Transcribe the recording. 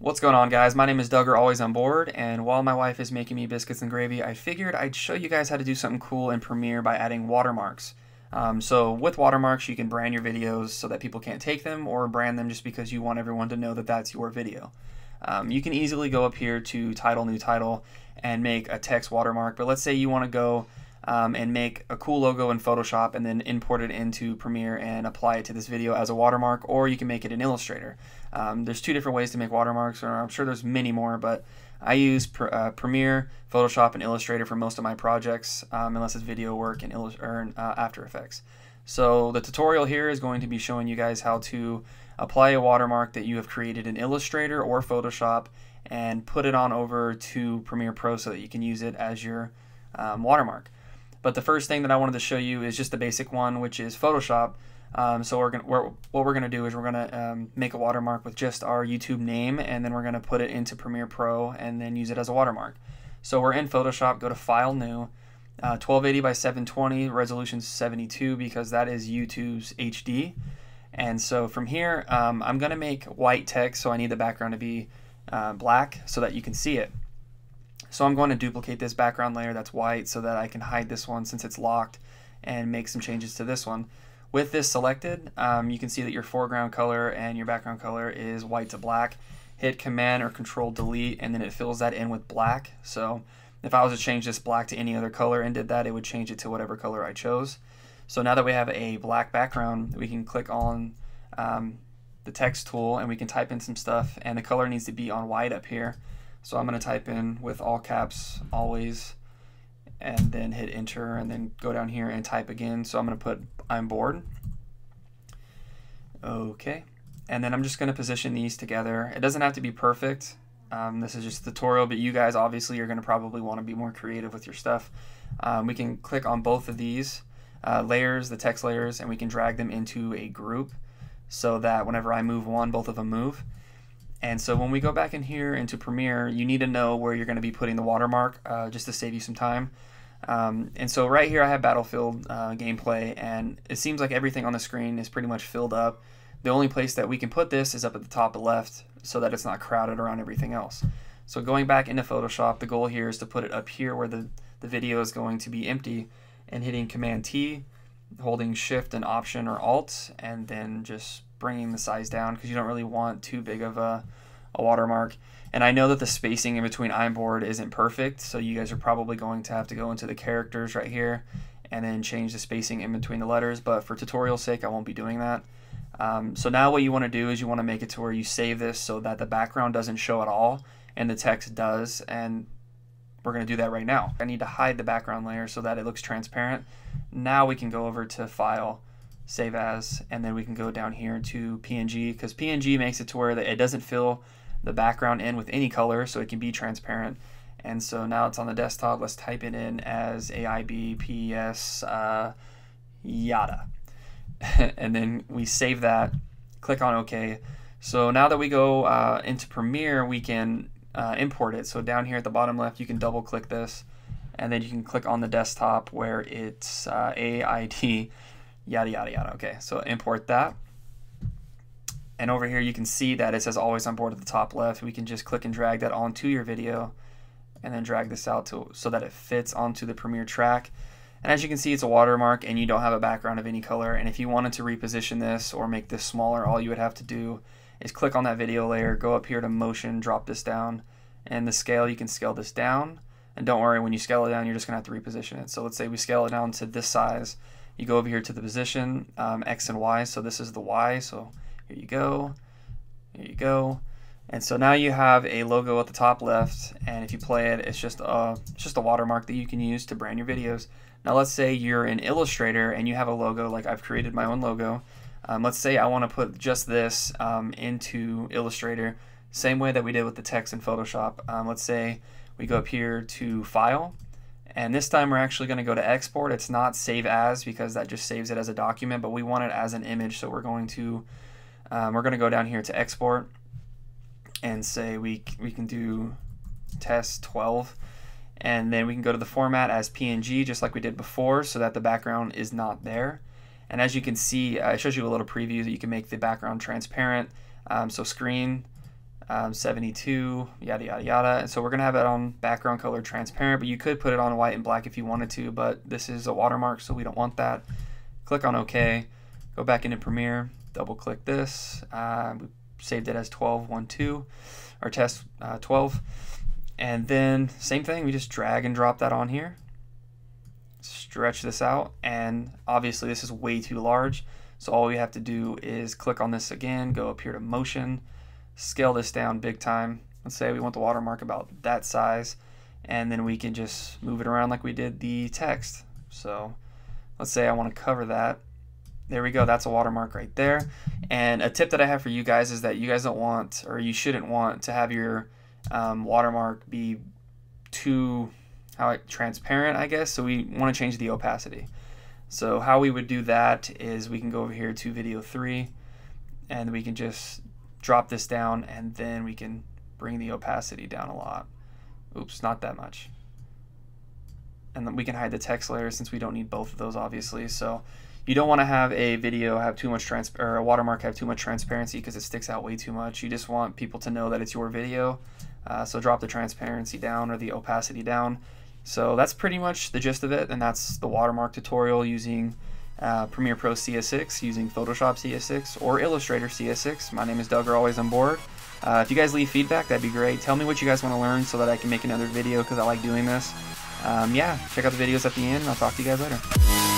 What's going on guys? My name is Duggar, AlwaysImBored, and while my wife is making me biscuits and gravy, I figured I'd show you guys how to do something cool in Premiere by adding watermarks. Um, so with watermarks, you can brand your videos so that people can't take them, or brand them just because you want everyone to know that that's your video. Um, you can easily go up here to title, new title, and make a text watermark, but let's say you want to go um, and make a cool logo in Photoshop and then import it into Premiere and apply it to this video as a watermark, or you can make it in Illustrator. Um, there's two different ways to make watermarks, or I'm sure there's many more, but I use pr uh, Premiere, Photoshop, and Illustrator for most of my projects, um, unless it's video work Illust or uh, After Effects. So the tutorial here is going to be showing you guys how to apply a watermark that you have created in Illustrator or Photoshop and put it on over to Premiere Pro so that you can use it as your um, watermark. But the first thing that I wanted to show you is just the basic one, which is Photoshop. Um, so we're gonna we're, what we're gonna do is we're gonna um, make a watermark with just our YouTube name, and then we're gonna put it into Premiere Pro and then use it as a watermark. So we're in Photoshop. Go to File, New. Uh, 1280 by 720, resolution 72 because that is YouTube's HD. And so from here, um, I'm gonna make white text, so I need the background to be uh, black so that you can see it. So I'm going to duplicate this background layer that's white so that I can hide this one since it's locked and make some changes to this one. With this selected, um, you can see that your foreground color and your background color is white to black. Hit Command or Control Delete and then it fills that in with black. So if I was to change this black to any other color and did that, it would change it to whatever color I chose. So now that we have a black background, we can click on um, the text tool and we can type in some stuff and the color needs to be on white up here. So I'm going to type in with all caps always and then hit enter and then go down here and type again. So I'm going to put I'm bored. Okay. And then I'm just going to position these together. It doesn't have to be perfect. Um, this is just a tutorial, but you guys obviously are going to probably want to be more creative with your stuff. Um, we can click on both of these uh, layers, the text layers, and we can drag them into a group so that whenever I move one, both of them move. And so when we go back in here into Premiere, you need to know where you're going to be putting the watermark uh, just to save you some time. Um, and so right here I have Battlefield uh, gameplay and it seems like everything on the screen is pretty much filled up. The only place that we can put this is up at the top left so that it's not crowded around everything else. So going back into Photoshop, the goal here is to put it up here where the, the video is going to be empty and hitting Command T, holding Shift and Option or Alt, and then just bringing the size down because you don't really want too big of a, a watermark. And I know that the spacing in between I'm bored isn't perfect, so you guys are probably going to have to go into the characters right here and then change the spacing in between the letters, but for tutorial sake, I won't be doing that. Um, so now what you want to do is you want to make it to where you save this so that the background doesn't show at all and the text does, and we're going to do that right now. I need to hide the background layer so that it looks transparent. Now we can go over to File, Save As, and then we can go down here to PNG because PNG makes it to where it doesn't fill the background in with any color so it can be transparent. And so now it's on the desktop. Let's type it in as AIBPS uh, yada. and then we save that, click on OK. So now that we go uh, into Premiere, we can uh, import it. So down here at the bottom left, you can double click this and then you can click on the desktop where it's uh, AID, yada, yada, yada. Okay, so import that. And over here you can see that it says always I'm bored at the top left. We can just click and drag that onto your video and then drag this out to, so that it fits onto the Premiere track. And as you can see, it's a watermark and you don't have a background of any color. And if you wanted to reposition this or make this smaller, all you would have to do is click on that video layer, go up here to motion, drop this down, and the scale, you can scale this down. And don't worry, when you scale it down, you're just gonna have to reposition it. So let's say we scale it down to this size. You go over here to the position, um, X and Y. So this is the Y. So here you go. Here you go. And so now you have a logo at the top left, and if you play it, it's just a, it's just a watermark that you can use to brand your videos. Now let's say you're an Illustrator and you have a logo, like I've created my own logo. Um, let's say I want to put just this um, into Illustrator, same way that we did with the text in Photoshop. Um, let's say we go up here to File, and this time we're actually going to go to Export. It's not Save As because that just saves it as a document, but we want it as an image, so we're going to um, we're going to go down here to export and say we, we can do test 12 and then we can go to the format as PNG just like we did before so that the background is not there. And as you can see, uh, it shows you a little preview that you can make the background transparent. Um, so screen, um, 72, yada, yada, yada. And so we're going to have it on background color transparent, but you could put it on white and black if you wanted to, but this is a watermark, so we don't want that. Click on OK, go back into Premiere, double click this. Uh, we saved it as 1212, or test uh, 12. And then same thing, we just drag and drop that on here. Stretch this out, and obviously this is way too large. So all we have to do is click on this again, go up here to motion, scale this down big time. Let's say we want the watermark about that size, and then we can just move it around like we did the text. So let's say I want to cover that. There we go, that's a watermark right there. And a tip that I have for you guys is that you guys don't want, or you shouldn't want to have your um, watermark be too how it, transparent, I guess. So we want to change the opacity. So how we would do that is we can go over here to video three and we can just drop this down and then we can bring the opacity down a lot. Oops, not that much. And then we can hide the text layer since we don't need both of those obviously. So you don't want to have a video have too much trans or a watermark have too much transparency because it sticks out way too much. You just want people to know that it's your video. Uh, so drop the transparency down or the opacity down. So that's pretty much the gist of it, and that's the watermark tutorial using uh, Premiere Pro CS6 using Photoshop CS6 or Illustrator CS6. My name is Doug, are AlwaysImBored. Uh, if you guys leave feedback, that'd be great. Tell me what you guys want to learn so that I can make another video because I like doing this. Um, yeah, check out the videos at the end, I'll talk to you guys later.